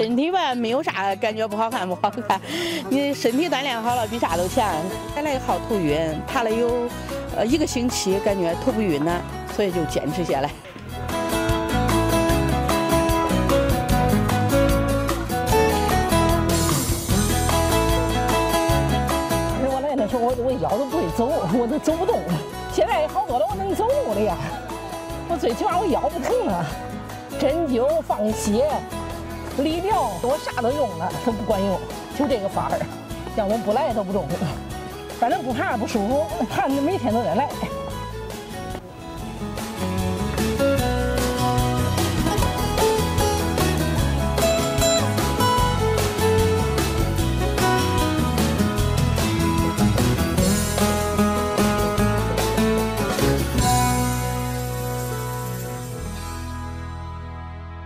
身体吧没有啥感觉不好看不好看。你身体锻炼好了，比啥都强。原来好头晕，爬了有呃一个星期，感觉头不晕了，所以就坚持下来。我来的时候，我我腰都不会走，我都走不动了。现在好多了，我能走路了呀。我最起码我腰不疼了。针灸、放血、理疗，多啥都用了，都 不管用，就这个法儿，要么不来都不中。反正不怕不舒服，怕每天都得来。